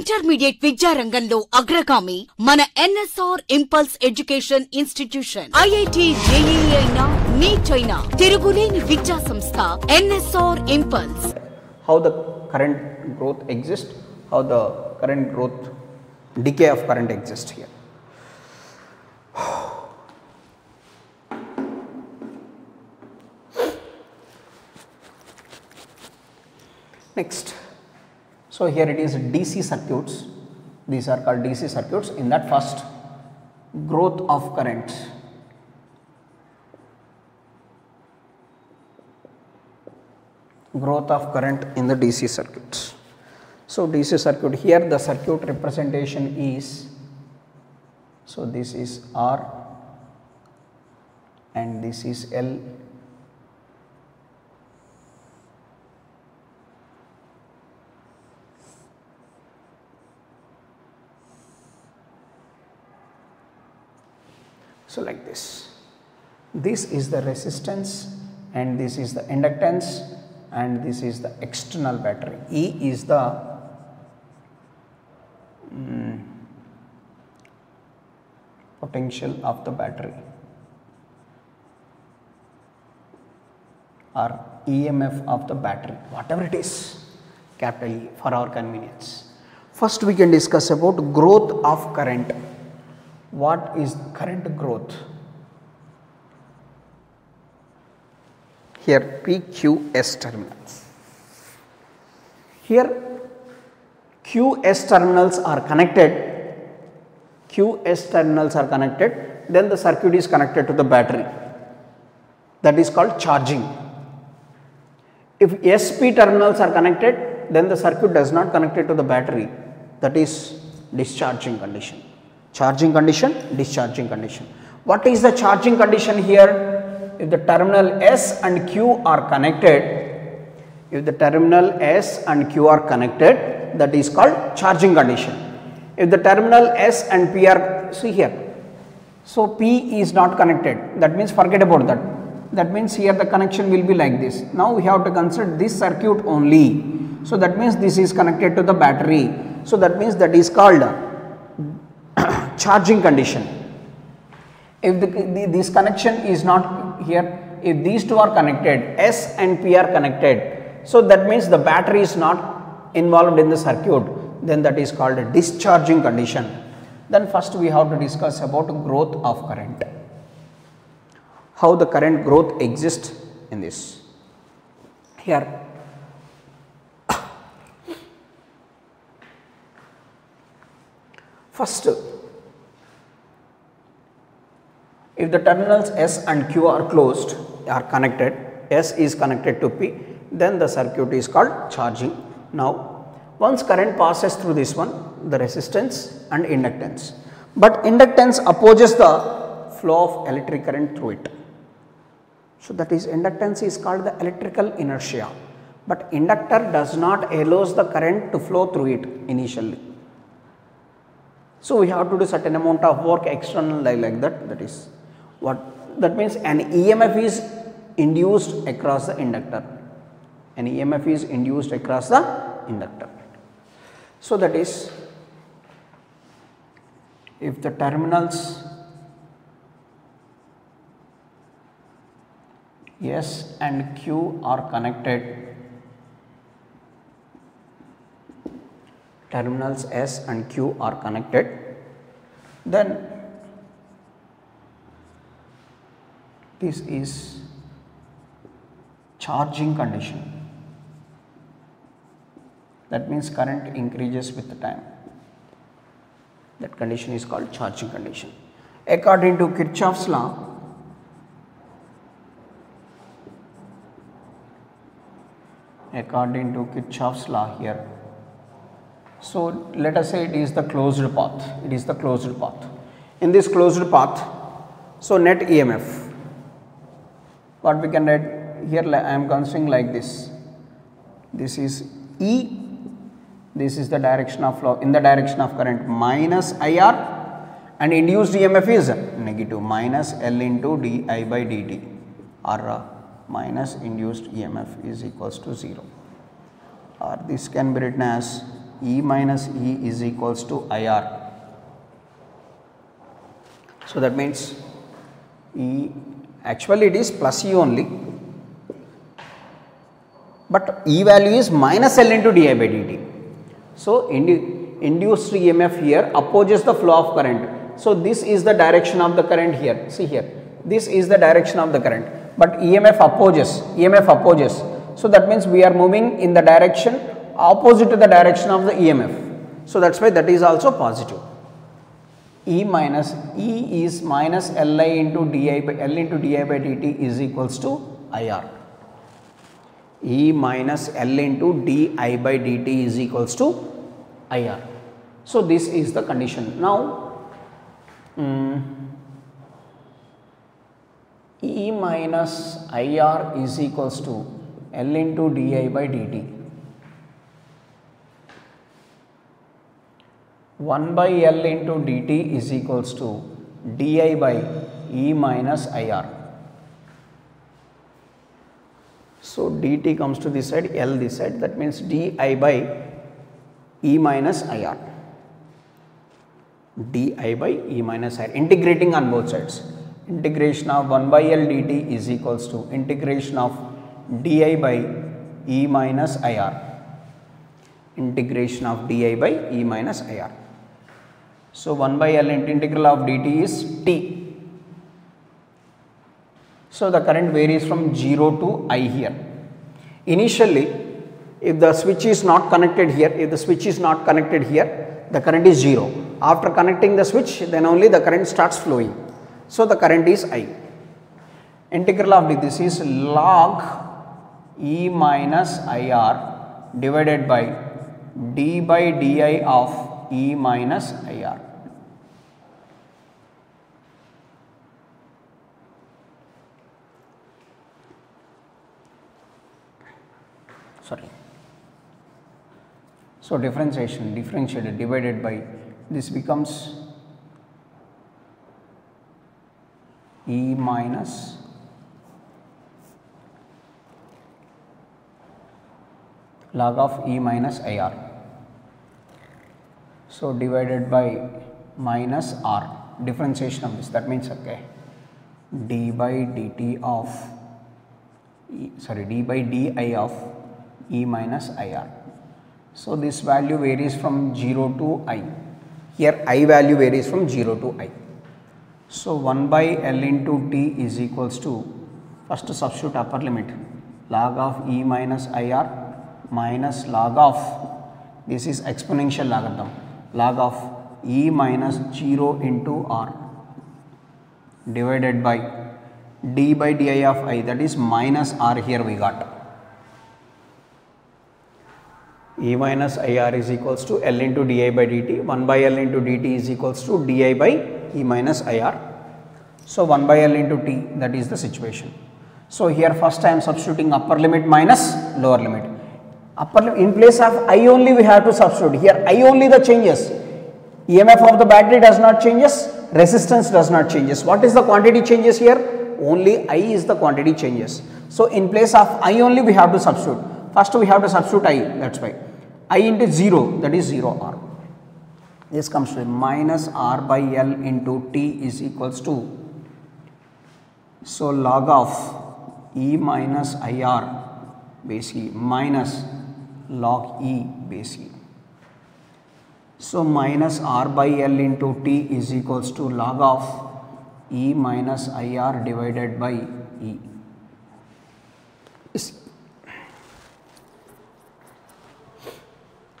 Intermediate విద్యారంగంలో అగ్రగామి మన NSR impulse education institution IIT JEE అయినా నీట్ అయినా తిరుగులేని విద్యా సంస్థ NSR impulse how the current growth exists, how the current growth decay of current exists here. Next, So here it is DC circuits, these are called DC circuits. In that first, growth of current. growth of current in the DC circuits. So, DC circuit here the circuit representation is, so this is R and this is L So, like this. This is the resistance and this is the inductance and this is the external battery. E is the mm, potential of the battery or EMF of the battery, whatever it is, capital E for our convenience. First, we can discuss about growth of current. What is current growth? Here PQS terminals. Here QS terminals are connected, QS terminals are connected, then the circuit is connected to the battery. That is called charging. If SP terminals are connected, then the circuit does not connect it to the battery. That is discharging condition. Charging condition, discharging condition. What is the charging condition here? If the terminal S and Q are connected, if the terminal S and Q are connected, that is called charging condition. If the terminal S and P are, see here, so P is not connected, that means forget about that. That means here the connection will be like this. Now we have to consider this circuit only. So that means this is connected to the battery. So that means that is called charging condition. If the, the, this connection is not here, if these two are connected, S and P are connected, so that means the battery is not involved in the circuit, then that is called a discharging condition. Then first we have to discuss about growth of current, how the current growth exists in this. Here First, if the terminals S and Q are closed, are connected, S is connected to P, then the circuit is called charging. Now, once current passes through this one, the resistance and inductance, but inductance opposes the flow of electric current through it. So, that is inductance is called the electrical inertia, but inductor does not allows the current to flow through it initially. So, we have to do certain amount of work external like, like that that is what that means an EMF is induced across the inductor an EMF is induced across the inductor. So, that is if the terminals S and Q are connected terminals S and Q are connected, then this is charging condition. That means current increases with the time. That condition is called charging condition. According to Kirchhoff's law, according to Kirchhoff's law here, so, let us say it is the closed path, it is the closed path. In this closed path, so net EMF, what we can write here I am considering like this, this is E, this is the direction of flow in the direction of current minus IR and induced EMF is negative minus L into di by dt or uh, minus induced EMF is equals to 0 or this can be written as E minus E is equals to IR. So that means E actually it is plus E only but E value is minus L into di by dt. So indu induced EMF here opposes the flow of current. So this is the direction of the current here. See here, this is the direction of the current, but EMF opposes. EMF opposes. So that means we are moving in the direction opposite to the direction of the EMF. So that's why that is also positive. E minus E is minus Li into di by L into di by dt is equals to IR. E minus L into di by dt is equals to IR. So this is the condition. Now mm, E minus IR is equals to L into di by dt. 1 by L into dt is equals to di by E minus IR. So, dt comes to this side, L this side that means di by E minus IR. di by E minus IR integrating on both sides. Integration of 1 by L dt is equals to integration of di by E minus IR. Integration of di by E minus IR. So, 1 by L integral of dt is t. So, the current varies from 0 to I here. Initially, if the switch is not connected here, if the switch is not connected here, the current is 0. After connecting the switch, then only the current starts flowing. So, the current is I. Integral of this is log E minus IR divided by d by di of E minus IR. Sorry. So, differentiation differentiated divided by this becomes E minus log of E minus IR. So, divided by minus R differentiation of this that means okay d by dt of e, sorry d by di of E minus IR. So, this value varies from 0 to I here I value varies from 0 to I. So, 1 by L into T is equals to first substitute upper limit log of E minus IR minus log of this is exponential logarithm log of E minus 0 into R divided by d by di of I that is minus R here we got. E minus IR is equals to L into di by dt 1 by L into dt is equals to di by E minus IR. So, 1 by L into t that is the situation. So, here first I am substituting upper limit minus lower limit upper limit in place of I only we have to substitute. Here I only the changes. EMF of the battery does not changes resistance does not changes. What is the quantity changes here? Only I is the quantity changes. So, in place of I only we have to substitute. First we have to substitute I that is why. I into 0 that is 0 R. This comes to minus R by L into T is equals to so log of E minus IR E minus log E base E. So minus R by L into T is equals to log of E minus IR divided by E.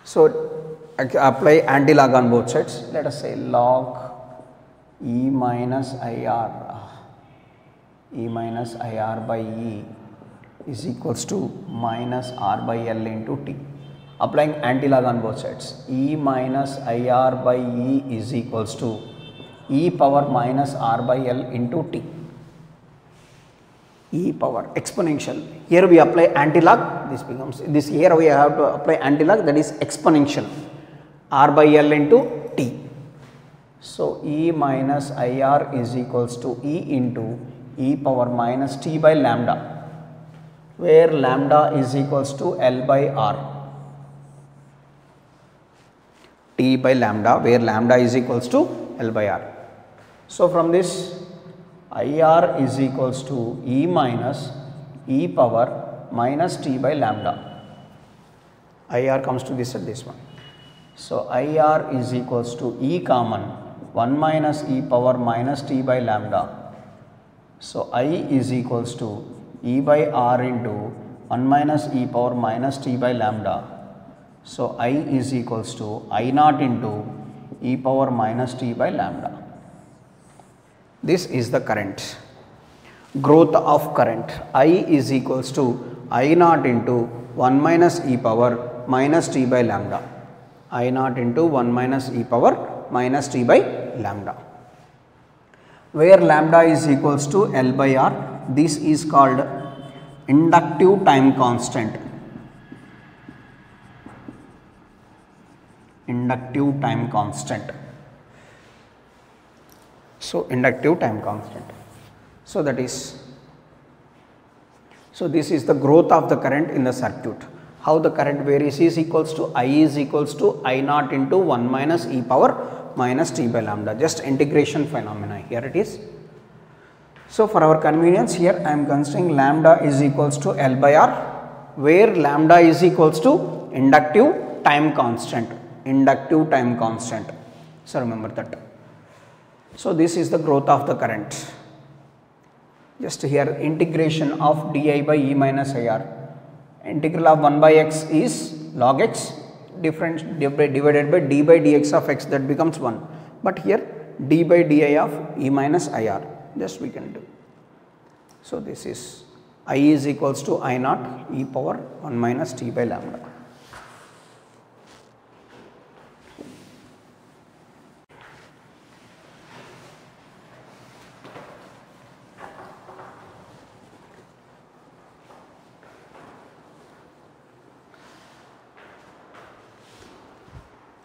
So apply anti-log on both sides. Let us say log E minus IR, ah, E minus IR by E is equals to minus R by L into T. Applying anti-log on both sides. E minus IR by E is equals to E power minus R by L into T. E power exponential. Here we apply anti-log, this becomes, this here we have to apply anti-log that is exponential. R by L into T. So, E minus IR is equals to E into E power minus T by lambda, where lambda is equals to L by R. t by lambda where lambda is equals to L by R. So, from this IR is equals to E minus e power minus t by lambda. IR comes to this at this one. So, IR is equals to E common 1 minus e power minus t by lambda. So, I is equals to E by R into 1 minus e power minus t by lambda. So, I is equals to I naught into e power minus t by lambda. This is the current. Growth of current I is equals to I naught into 1 minus e power minus t by lambda. I naught into 1 minus e power minus t by lambda. Where lambda is equals to L by R, this is called inductive time constant. Inductive time constant. So, inductive time constant. So, that is so this is the growth of the current in the circuit. How the current varies is equals to I is equals to I naught into 1 minus e power minus t by lambda just integration phenomena here it is. So, for our convenience here I am considering lambda is equals to L by R where lambda is equals to inductive time constant inductive time constant. So, remember that. So, this is the growth of the current just here integration of di by e minus ir integral of 1 by x is log x different divided by d by dx of x that becomes 1 but here d by di of e minus ir just we can do. So, this is i is equals to i naught e power 1 minus t by lambda.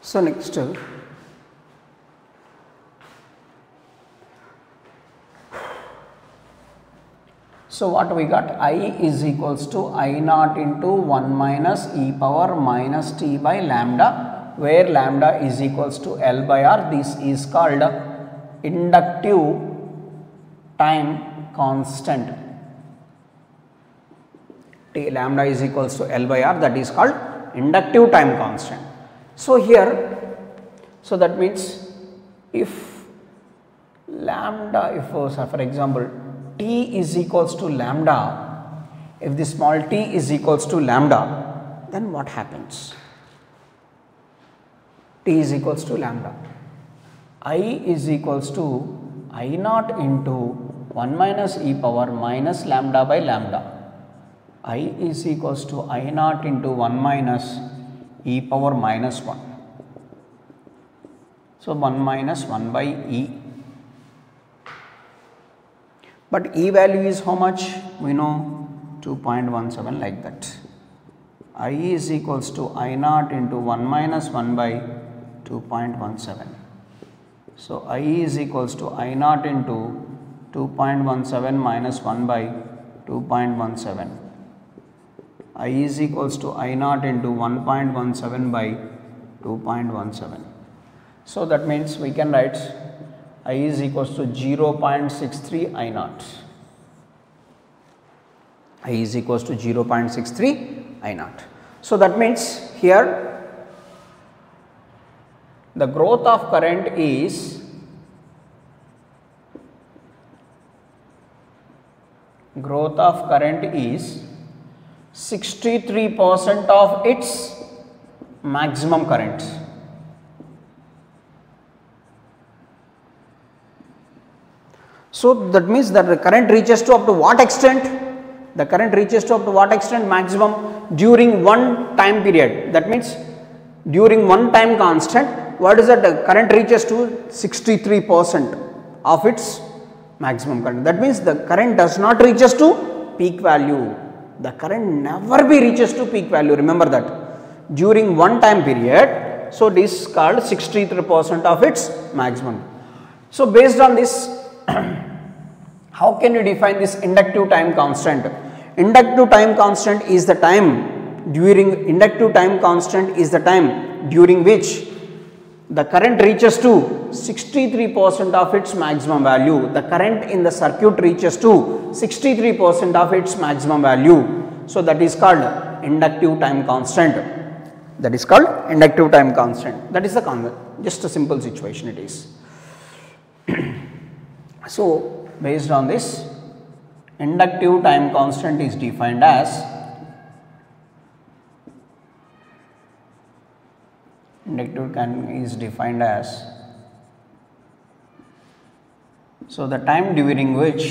So, next So, what we got? I is equals to i naught into 1 minus e power minus t by lambda where lambda is equals to L by R. This is called inductive time constant. T lambda is equals to L by R that is called inductive time constant. So, here so that means if lambda if uh, for example t is equals to lambda. If the small t is equals to lambda then what happens? T is equals to lambda. I is equals to i naught into 1 minus e power minus lambda by lambda. I is equals to i naught into 1 minus e power minus 1 so 1 minus 1 by e but E value is how much? We know 2.17 like that. I is equals to I naught into 1 minus 1 by 2.17. So, I is equals to I naught into 2.17 minus 1 by 2.17. I is equals to I naught into 1.17 by 2.17. So, that means we can write I is equals to 0.63 I naught. I is equals to 0.63 I naught. So, that means here the growth of current is growth of current is 63 percent of its maximum current. So, that means that the current reaches to up to what extent? The current reaches to up to what extent maximum during one time period. That means during one time constant, what is that the current reaches to 63 percent of its maximum current. That means the current does not reaches to peak value. The current never be reaches to peak value. Remember that during one time period. So, this is called 63 percent of its maximum. So, based on this how can you define this inductive time constant? Inductive time constant is the time during inductive time constant is the time during which the current reaches to 63% of its maximum value. The current in the circuit reaches to 63% of its maximum value. So, that is called inductive time constant. That is called inductive time constant. That is the. Just a simple situation it is. so, based on this, inductive time constant is defined as inductive can is defined as so the time during which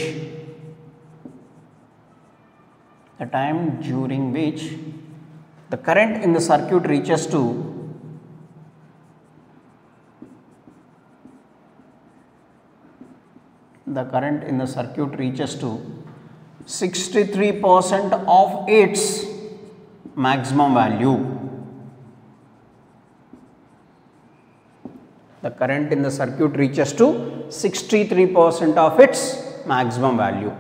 the time during which the current in the circuit reaches to the current in the circuit reaches to 63 percent of its maximum value the current in the circuit reaches to 63 percent of its maximum value.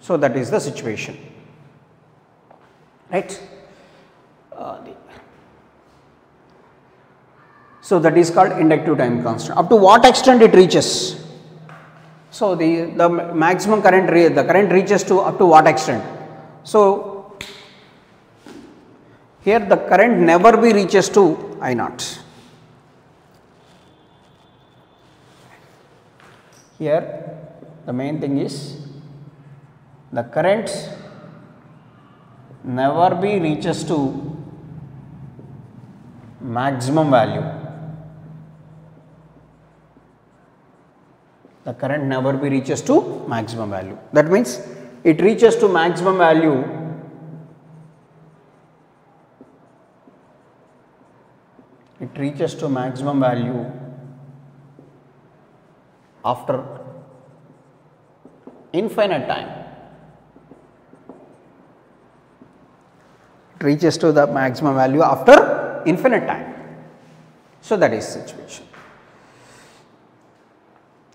So, that is the situation right. So, that is called inductive time constant up to what extent it reaches. So, the, the maximum current re- the current reaches to up to what extent. So, here the current never be reaches to I naught. Here the main thing is the current never be reaches to maximum value. The current never be reaches to maximum value. That means it reaches to maximum value it reaches to maximum value after infinite time. It reaches to the maximum value after infinite time. So, that is situation.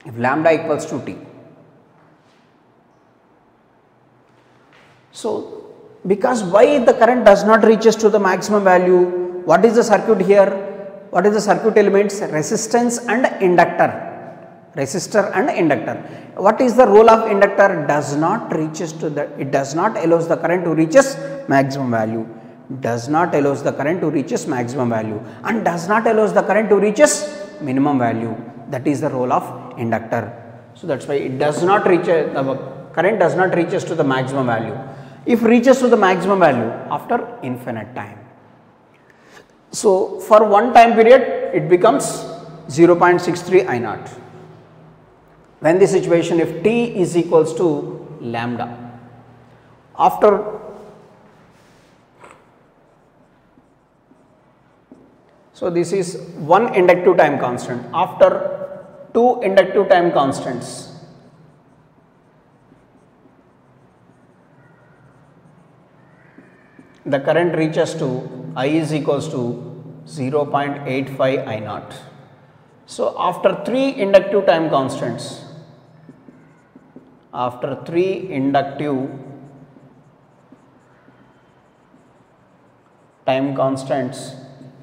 If lambda equals to t. So, because why the current does not reaches to the maximum value, what is the circuit here? What is the circuit elements? Resistance and inductor resistor and inductor. What is the role of inductor? Does not reaches to the, it does not allows the current to reaches maximum value, does not allows the current to reaches maximum value and does not allows the current to reaches minimum value. That is the role of inductor. So, that is why it does not reach, a- the current does not reaches to the maximum value. If reaches to the maximum value after infinite time. So, for one time period it becomes 0.63 I naught when the situation if t is equals to lambda after so this is one inductive time constant after two inductive time constants. The current reaches to i is equals to 0.85 i naught. So, after three inductive time constants, after three inductive time constants,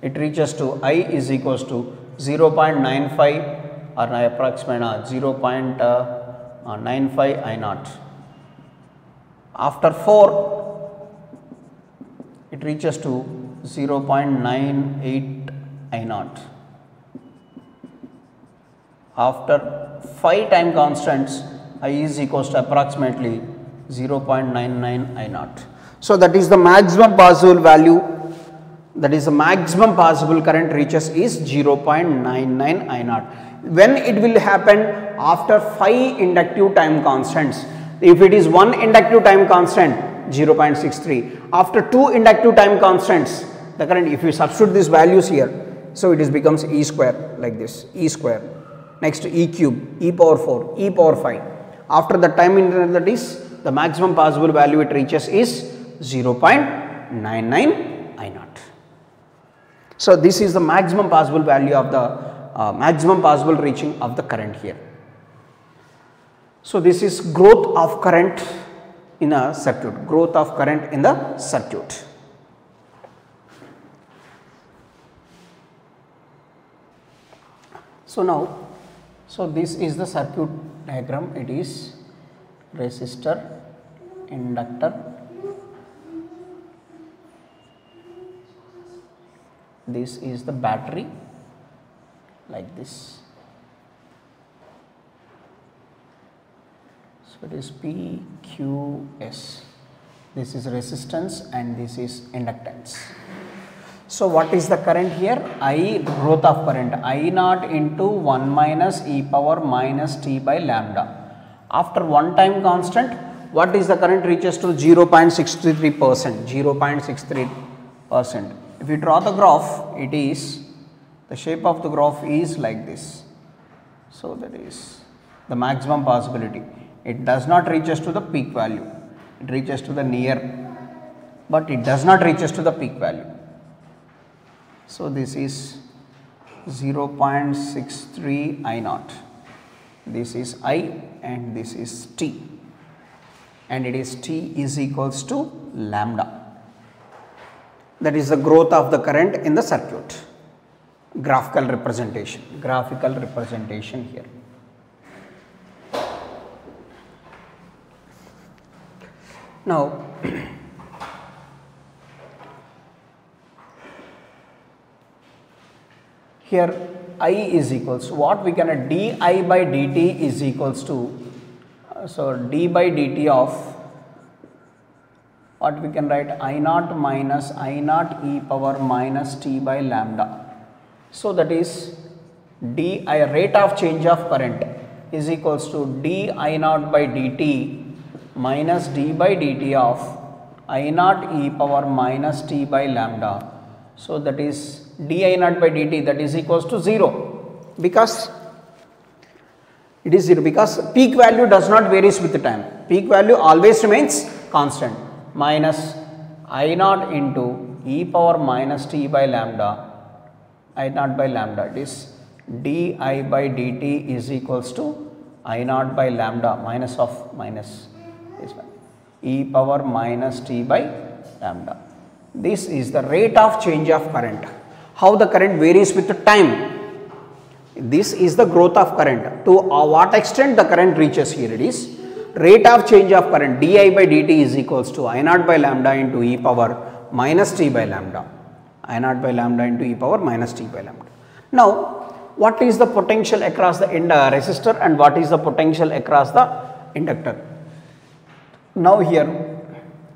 it reaches to i is equals to 0.95 or approximate uh, 0.95 i naught. After 4, it reaches to 0.98 i naught after 5 time constants i is equals to approximately 0.99 i naught. So, that is the maximum possible value that is the maximum possible current reaches is 0.99 i naught. When it will happen after 5 inductive time constants if it is one inductive time constant 0.63 after 2 inductive time constants the current if you substitute these values here so it is becomes e square like this e square next to e cube, e power 4, e power 5. After the time interval that is the maximum possible value it reaches is 0.99 I naught. So, this is the maximum possible value of the uh, maximum possible reaching of the current here. So, this is growth of current in a circuit, growth of current in the circuit. So now, so this is the circuit diagram. It is resistor, inductor, this is the battery like this. So it is PQS. This is resistance and this is inductance. So what is the current here? I growth of current I naught into 1 minus e power minus t by lambda. After one time constant, what is the current reaches to 0.63 percent, 0.63 percent. If you draw the graph, it is the shape of the graph is like this. So that is the maximum possibility. It does not reaches to the peak value. It reaches to the near, but it does not reaches to the peak value. So this is 0.63 I naught. This is I and this is T and it is T is equals to lambda. That is the growth of the current in the circuit. Graphical representation, graphical representation here. Now, here I is equals what we can di by dt is equals to uh, so d by dt of what we can write I naught minus I naught e power minus t by lambda. So that is d I rate of change of current is equals to d I naught by dt minus d by dt of I naught e power minus t by lambda. So that is d I naught by dt that is equals to 0 because it is 0 because peak value does not varies with the time. Peak value always remains constant minus I naught into e power minus t by lambda I naught by lambda it is di by dt is equals to I naught by lambda minus of minus this one e power minus t by lambda. This is the rate of change of current. How the current varies with the time. This is the growth of current. To uh, what extent the current reaches here it is rate of change of current di by dt is equals to I naught by lambda into e power minus t by lambda. I naught by lambda into e power minus t by lambda. Now, what is the potential across the uh, resistor and what is the potential across the inductor? Now, here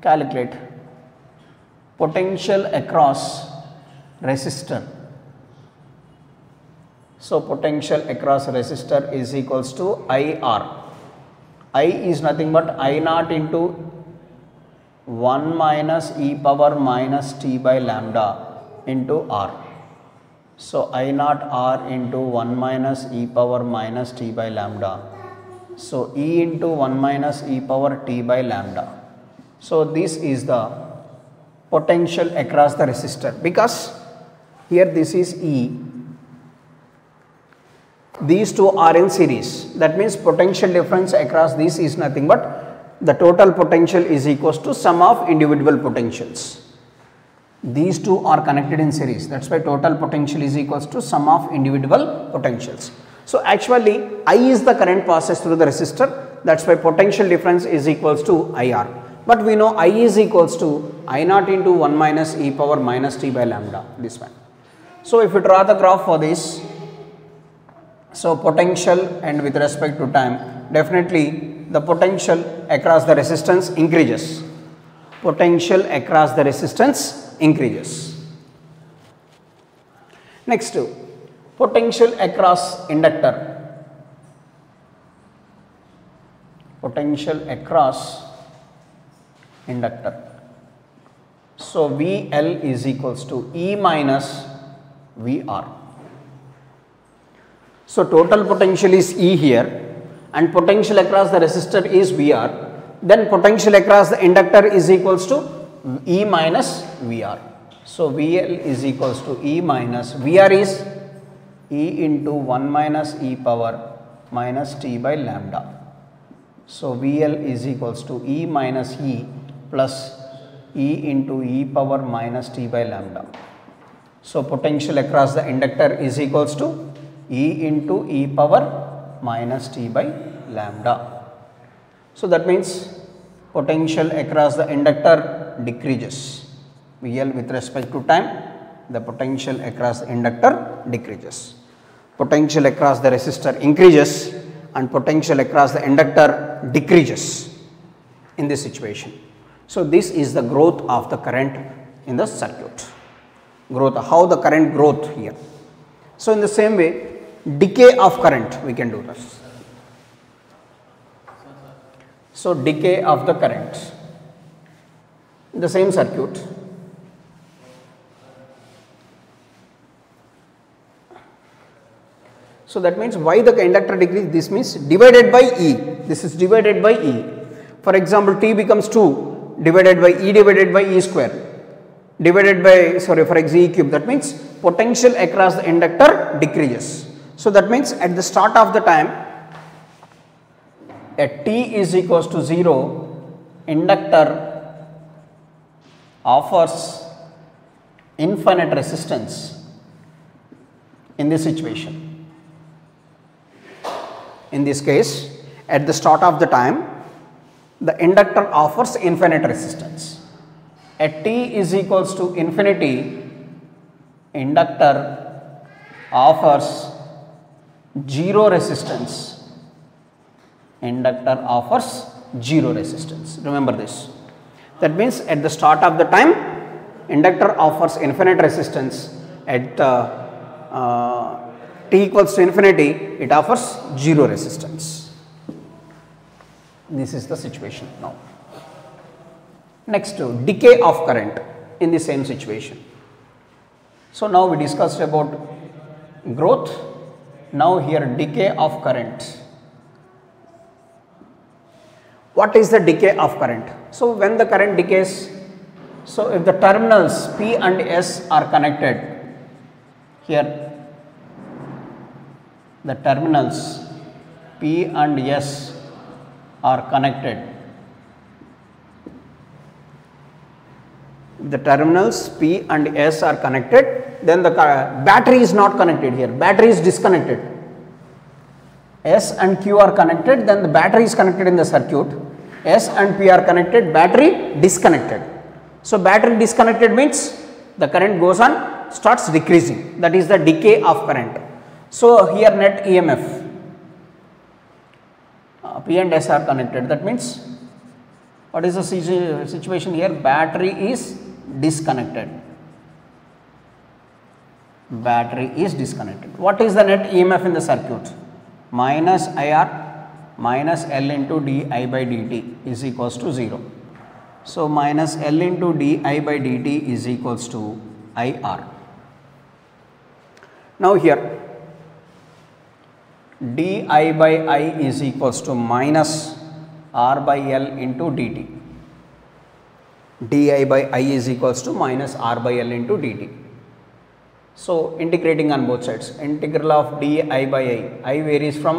calculate potential across resistor. So, potential across resistor is equals to IR. I is nothing but I naught into 1 minus e power minus t by lambda into R. So, I naught R into 1 minus e power minus t by lambda. So, E into 1 minus e power t by lambda. So, this is the potential across the resistor because here this is E these two are in series that means potential difference across these is nothing but the total potential is equals to sum of individual potentials. These two are connected in series that is why total potential is equals to sum of individual potentials. So, actually I is the current passes through the resistor that is why potential difference is equals to IR. But we know I is equals to I naught into 1 minus e power minus t by lambda this one. So, if you draw the graph for this so, potential and with respect to time definitely the potential across the resistance increases, potential across the resistance increases. Next potential across inductor, potential across inductor. So, VL is equals to E minus VR. So, total potential is E here and potential across the resistor is VR. Then potential across the inductor is equals to E minus VR. So, VL is equals to E minus VR is E into 1 minus E power minus T by lambda. So, VL is equals to E minus E plus E into E power minus T by lambda. So, potential across the inductor is equals to E into e power minus t by lambda. So, that means potential across the inductor decreases VL with respect to time the potential across the inductor decreases. Potential across the resistor increases and potential across the inductor decreases in this situation. So, this is the growth of the current in the circuit, growth how the current growth here. So, in the same way decay of current we can do this. So, decay of the current the same circuit. So, that means why the inductor degree this means divided by E. This is divided by E. For example T becomes 2 divided by E divided by E square. Divided by sorry for x E cube. That means potential across the inductor decreases. So, that means at the start of the time at T is equals to 0 inductor offers infinite resistance in this situation. In this case, at the start of the time, the inductor offers infinite resistance. At t is equals to infinity, inductor offers 0 resistance. Inductor offers 0 resistance. Remember this. That means at the start of the time, inductor offers infinite resistance. At uh, uh, t equals to infinity, it offers 0 resistance. This is the situation now. Next, to decay of current in the same situation. So, now we discussed about growth, now here decay of current. What is the decay of current? So, when the current decays, so if the terminals P and S are connected, here the terminals P and S are connected. The terminals P and S are connected, then the battery is not connected here, battery is disconnected. S and Q are connected, then the battery is connected in the circuit. S and P are connected, battery disconnected. So, battery disconnected means the current goes on starts decreasing that is the decay of current. So, here net EMF uh, P and S are connected that means what is the situation here battery is disconnected battery is disconnected. What is the net EMF in the circuit? Minus IR minus L into di by dt is equals to 0. So, minus L into di by dt is equals to IR. Now, here di by i is equals to minus r by L into dt. di by i is equals to minus r by L into dt. So, integrating on both sides integral of di by i, i varies from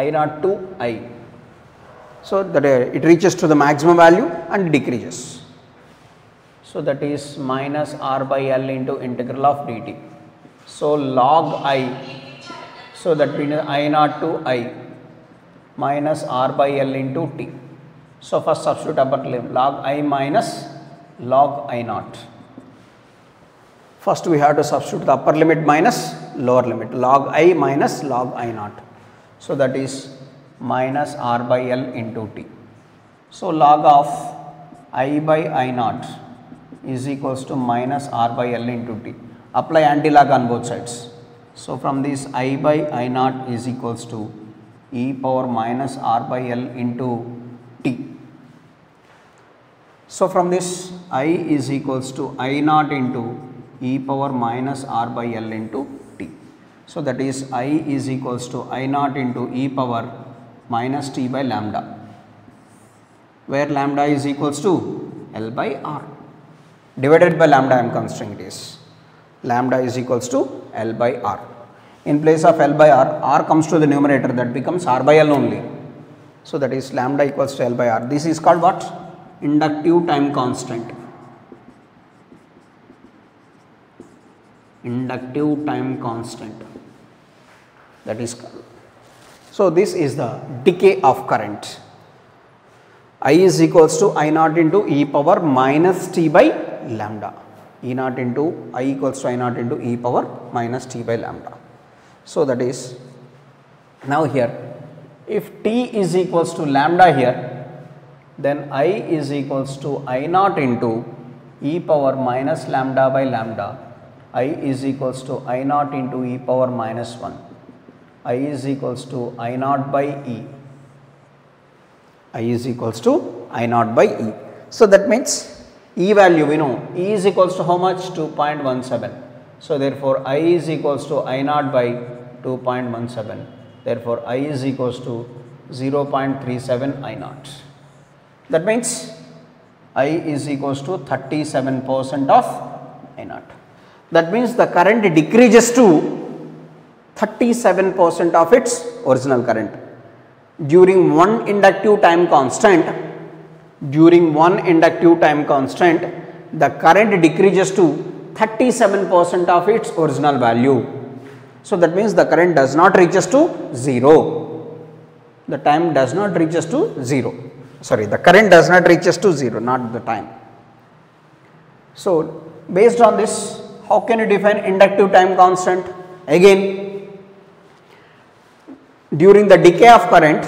i naught to i. So, that uh, it reaches to the maximum value and decreases. So, that is minus r by L into integral of dt. So, log i, so that means i naught to i minus r by L into t. So, first substitute upper limit log i minus log i naught. First we have to substitute the upper limit minus lower limit log i minus log i naught. So, that is minus r by L into t. So, log of i by i naught is equals to minus r by L into t. Apply anti-log on both sides. So, from this i by i naught is equals to e power minus r by L into t. So, from this i is equals to i naught into e power minus r by L into t. So, that is i is equals to i naught into e power minus t by lambda, where lambda is equals to L by r divided by lambda I am considering it is lambda is equals to L by r. In place of L by r, r comes to the numerator that becomes r by L only. So, that is lambda equals to L by r. This is called what? Inductive time constant. Inductive time constant. that is so this is the decay of current I is equals to I naught into e power minus t by lambda E naught into I equals to I naught into e power minus t by lambda. So, that is now here if t is equals to lambda here then I is equals to I naught into e power minus lambda by lambda I is equals to I naught into e power minus 1 I is equals to I naught by e I is equals to I naught by e. So, that means e value we know e is equals to how much 2.17. So, therefore, I is equals to I naught by 2.17 therefore, I is equals to 0.37 I naught. That means I is equals to 37 percent of I naught. That means the current decreases to 37 percent of its original current. During one inductive time constant, during one inductive time constant, the current decreases to 37 percent of its original value. So, that means the current does not reaches to 0, the time does not reaches to 0, sorry the current does not reaches to 0, not the time. So, based on this how can you define inductive time constant? Again during the decay of current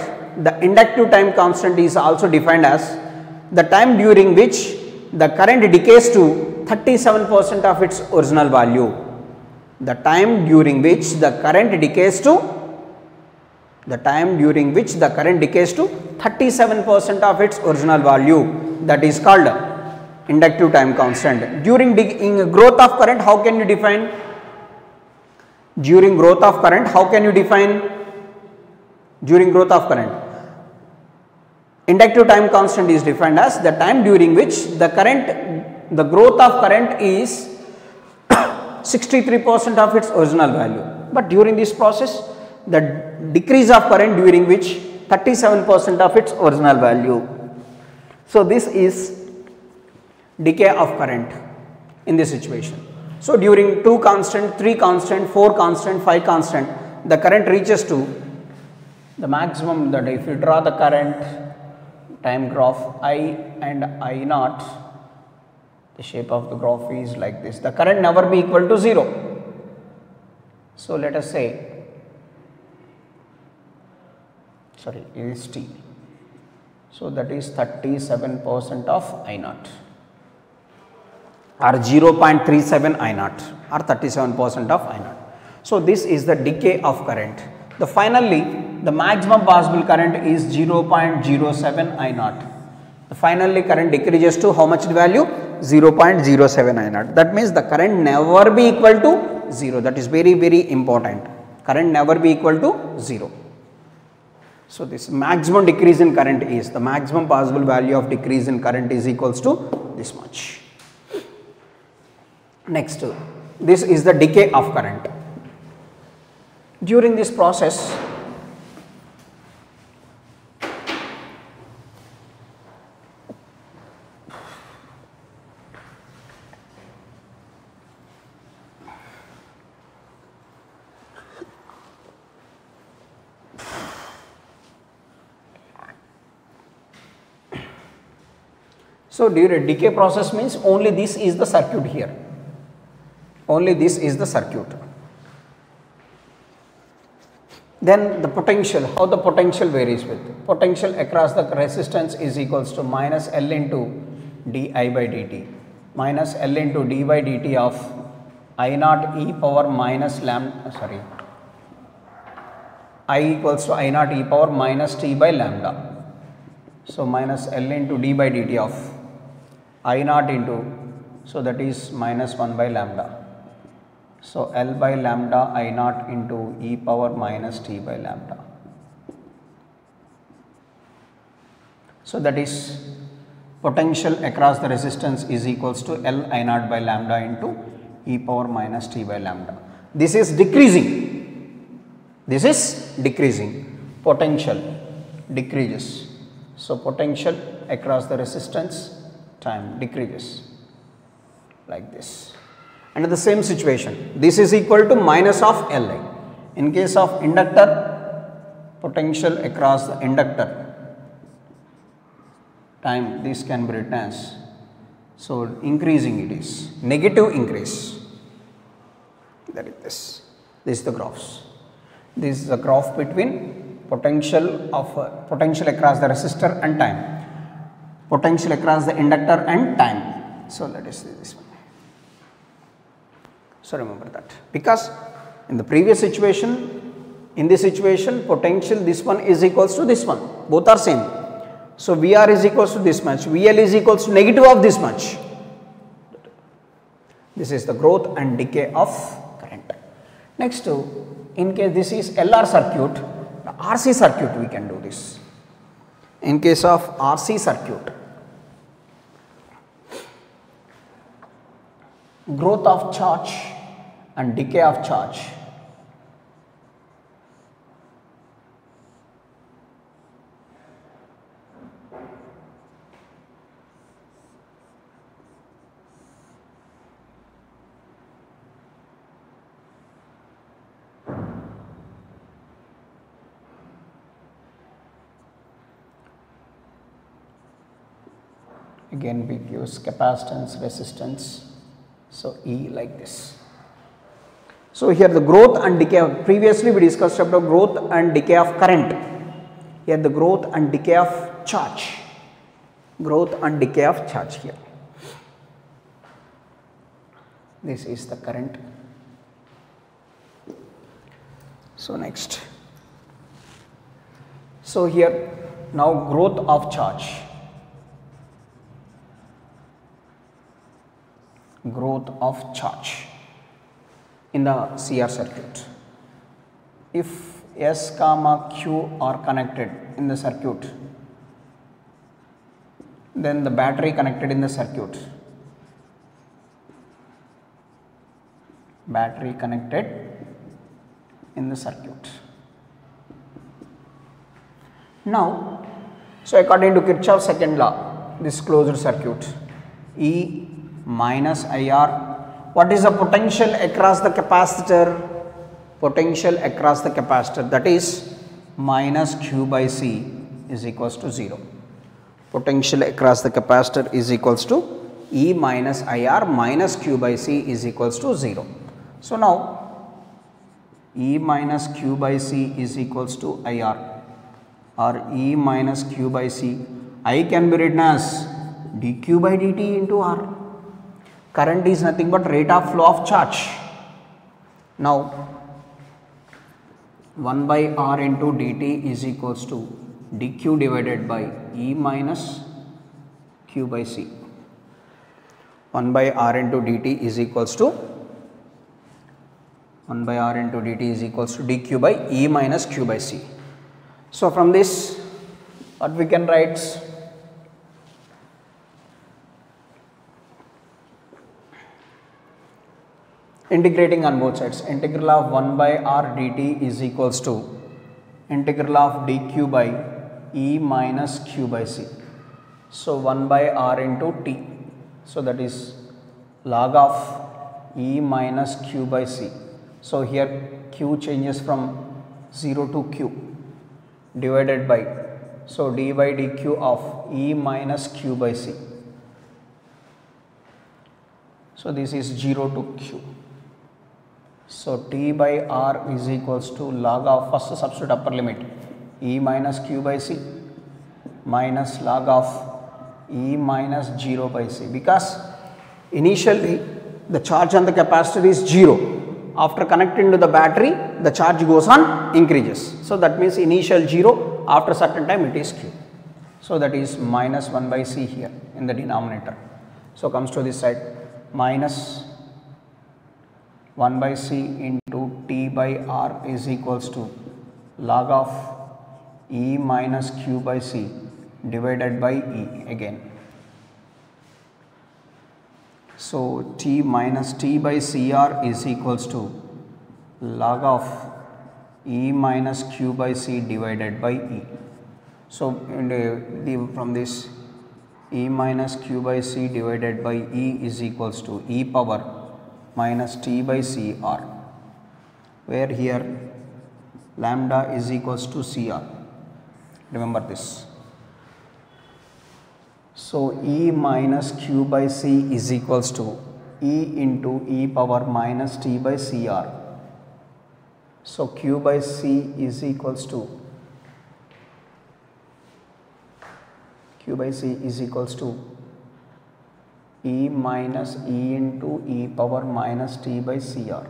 the inductive time constant is also defined as the time during which the current decays to 37 percent of its original value. The time during which the current decays to the time during which the current decays to 37 percent of its original value that is called inductive time constant. During growth of current how can you define? During growth of current how can you define? During growth of current inductive time constant is defined as the time during which the current the growth of current is 63 percent of its original value, but during this process the decrease of current during which 37 percent of its original value. So, this is decay of current in this situation. So, during 2 constant, 3 constant, 4 constant, 5 constant the current reaches to the maximum that if you draw the current time graph I and I naught the shape of the graph is like this the current never be equal to 0. So, let us say sorry it is t. So, that is 37 percent of I naught or 0.37 I naught or 37 percent of I naught. So, this is the decay of current. The finally, the maximum possible current is 0.07 I naught. The finally current decreases to how much value? 0.07 I naught. That means the current never be equal to 0. That is very very important. Current never be equal to 0. So, this maximum decrease in current is the maximum possible value of decrease in current is equals to this much. Next, this is the decay of current. During this process, So, during decay process means only this is the circuit here, only this is the circuit. Then the potential, how the potential varies with potential across the resistance is equals to minus L into di by dt minus L into d by dt of I naught e power minus lambda sorry I equals to I naught e power minus t by lambda. So, minus L into d by dt of I naught into, so that is minus 1 by lambda. So, L by lambda I naught into e power minus t by lambda. So, that is potential across the resistance is equals to L I naught by lambda into e power minus t by lambda. This is decreasing, this is decreasing, potential decreases. So, potential across the resistance time decreases like this. And the same situation, this is equal to minus of Li. In case of inductor, potential across the inductor time this can be written as so increasing it is negative increase. That is this. This is the graphs. This is the graph between potential of uh, potential across the resistor and time. Potential across the inductor and time. So let us see this one so remember that because in the previous situation in this situation potential this one is equals to this one both are same so VR is equals to this much, VL is equals to negative of this much. This is the growth and decay of current. Next, in case this is LR circuit, the RC circuit we can do this. In case of RC circuit, growth of charge and decay of charge again we use capacitance resistance so E like this. So here the growth and decay of previously we discussed about growth and decay of current. Here the growth and decay of charge. Growth and decay of charge here. This is the current. So next. So here now growth of charge. Growth of charge in the CR circuit. If S comma Q are connected in the circuit, then the battery connected in the circuit, battery connected in the circuit. Now, so according to Kirchhoff's second law, this closed circuit, E minus IR. What is the potential across the capacitor? Potential across the capacitor that is minus Q by C is equals to 0. Potential across the capacitor is equals to E minus IR minus Q by C is equals to 0. So, now E minus Q by C is equals to IR or E minus Q by C. I can be written as dq by dt into R current is nothing but rate of flow of charge. Now 1 by R into dt is equals to dq divided by E minus q by C. 1 by R into dt is equals to 1 by R into dt is equals to dq by E minus q by C. So, from this what we can write integrating on both sides integral of 1 by r dt is equals to integral of dq by e minus q by c. So, 1 by r into t. So, that is log of e minus q by c. So, here q changes from 0 to q divided by so d by dq of e minus q by c. So, this is 0 to q. So, T by R is equals to log of first substitute upper limit E minus Q by C minus log of E minus 0 by C because initially the charge on the capacitor is 0 after connecting to the battery the charge goes on increases. So, that means initial 0 after certain time it is Q. So, that is minus 1 by C here in the denominator. So, comes to this side minus 1 by c into t by r is equals to log of e minus q by c divided by e again. So, t minus t by cr is equals to log of e minus q by c divided by e. So, uh, the, from this e minus q by c divided by e is equals to e power minus T by C R where here lambda is equals to cr remember this. So e minus q by c is equals to e into e power minus t by cr so q by c is equals to q by c is equals to e minus e into e power minus t by cr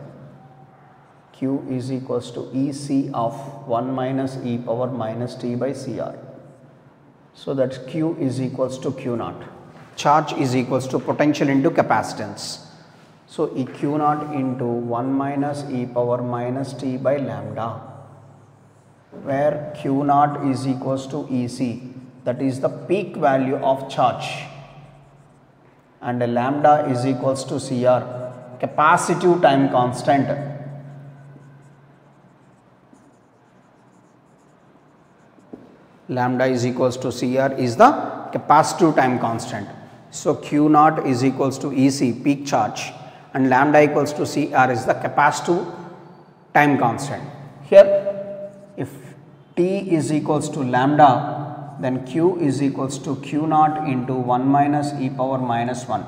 q is equals to ec of 1 minus e power minus t by cr so that q is equals to q naught. Charge is equals to potential into capacitance. So e q naught into 1 minus e power minus t by lambda where q naught is equals to ec that is the peak value of charge and lambda is equals to cr capacitive time constant. Lambda is equals to cr is the capacitive time constant. So q naught is equals to ec peak charge and lambda equals to cr is the capacitive time constant. Here if t is equals to lambda then q is equals to q naught into 1 minus e power minus 1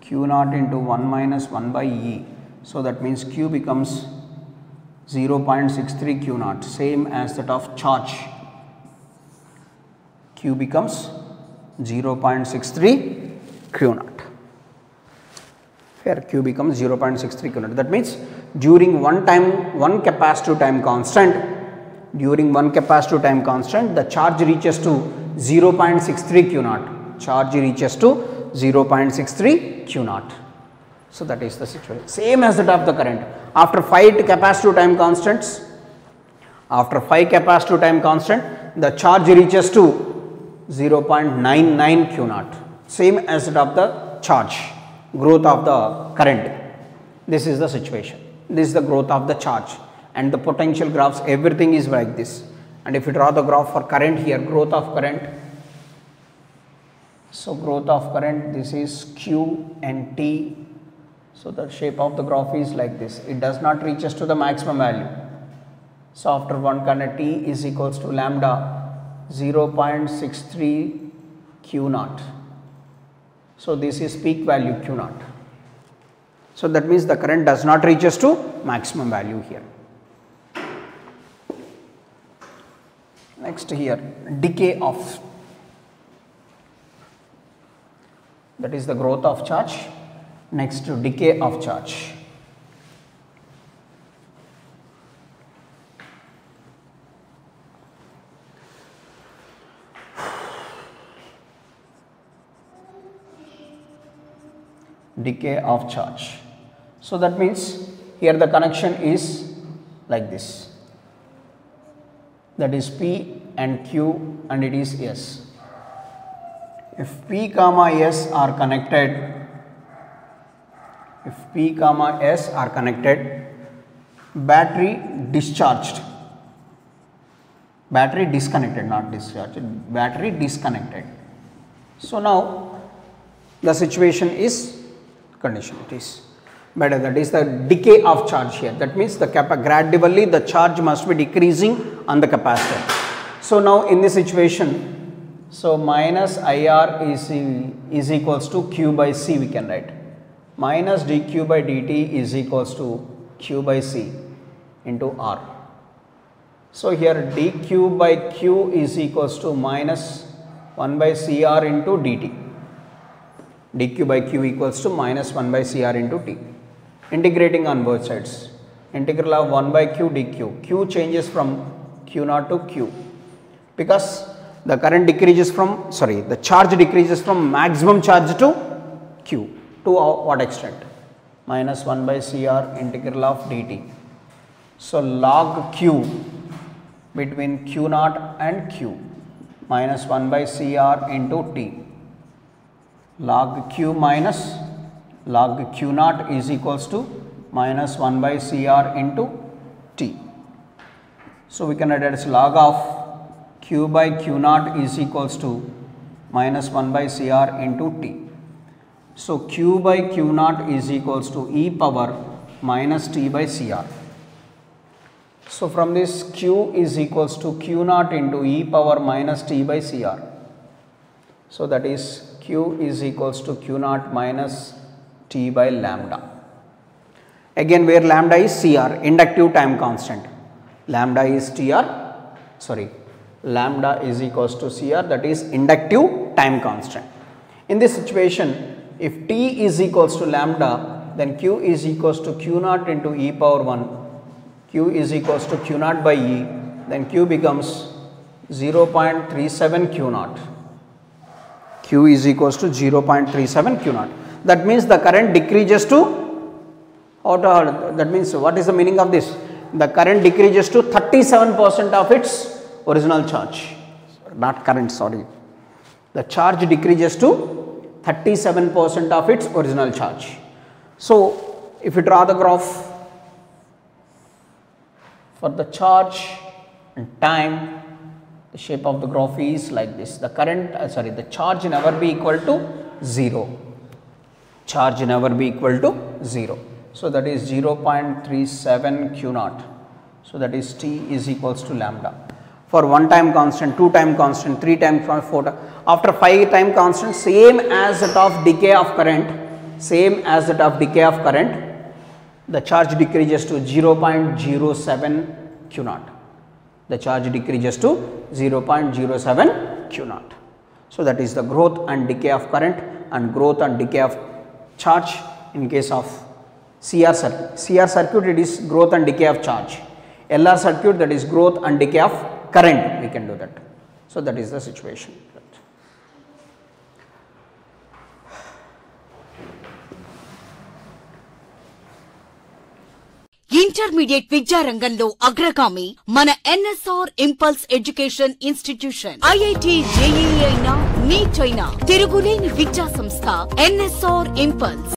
q naught into 1 minus 1 by e. So that means q becomes 0.63 q naught same as that of charge. q becomes 0.63 q naught. Here q becomes 0.63 q naught. That means during one time one capacitive time constant during one capacitor time constant the charge reaches to 0.63 q naught. Charge reaches to 0.63 q naught. So that is the situation. Same as that of the current. After 5 capacitor time constants after 5 capacitor time constant the charge reaches to 0.99 q naught. Same as that of the charge growth of the current. This is the situation. This is the growth of the charge and the potential graphs everything is like this. And if you draw the graph for current here growth of current. So growth of current this is q and t. So the shape of the graph is like this. It does not reaches to the maximum value. So after one current t is equals to lambda 0.63 q naught. So this is peak value q naught. So that means the current does not reaches to maximum value here next here decay of. That is the growth of charge. Next to decay of charge. Decay of charge. So that means here the connection is like this that is P and Q and it is S. If P comma S are connected, if P comma S are connected, battery discharged, battery disconnected not discharged, battery disconnected. So now the situation is condition it is better that is the decay of charge here that means the gradually the charge must be decreasing on the capacitor. So now in this situation so minus IR is, is equals to Q by C we can write minus dq by dt is equals to Q by C into R. So here dq by Q is equals to minus 1 by CR into dt dq by q equals to minus 1 by cr into t. Integrating on both sides. Integral of 1 by q dq. q changes from q naught to q because the current decreases from sorry the charge decreases from maximum charge to q to what extent minus 1 by cr integral of dt. So log q between q naught and q minus 1 by cr into t log q minus log q naught is equals to minus 1 by cr into t. So, we can write as log of q by q naught is equals to minus 1 by cr into t. So, q by q naught is equals to e power minus t by cr. So from this q is equals to q naught into e power minus t by cr. So that is q is equals to q naught minus t by lambda. Again where lambda is cr inductive time constant. Lambda is tr sorry lambda is equals to cr that is inductive time constant. In this situation if t is equals to lambda then q is equals to q naught into e power 1 q is equals to q naught by e then q becomes 0.37 q naught q is equals to 0.37 q naught that means the current decreases to that means what is the meaning of this? The current decreases to 37 percent of its original charge. Not current sorry. The charge decreases to 37 percent of its original charge. So if you draw the graph for the charge and time the shape of the graph is like this. The current uh, sorry the charge never be equal to 0 charge never be equal to 0 so that is 0.37 q naught. So that is t is equals to lambda. For one time constant two time constant three time constant four time after five time constant same as that of decay of current same as that of decay of current the charge decreases to 0.07 q naught. The charge decreases to 0.07 q naught. So that is the growth and decay of current and growth and decay of charge in case of CR circuit. CR circuit it is growth and decay of charge. LR circuit that is growth and decay of current we can do that. So that is the situation. Intermediate విద్యారంగంలో అగ్రగామి మన NSR impulse education institution IIT JEE అయినా NEET అయినా తిరుగులేని విద్యా సంస్థ NSR impulse.